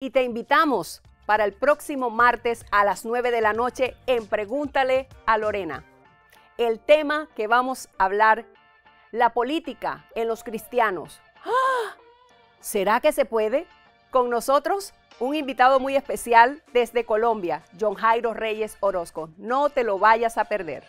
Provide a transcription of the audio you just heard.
Y te invitamos para el próximo martes a las 9 de la noche en Pregúntale a Lorena. El tema que vamos a hablar, la política en los cristianos. ¡Ah! ¿Será que se puede? Con nosotros, un invitado muy especial desde Colombia, John Jairo Reyes Orozco. No te lo vayas a perder.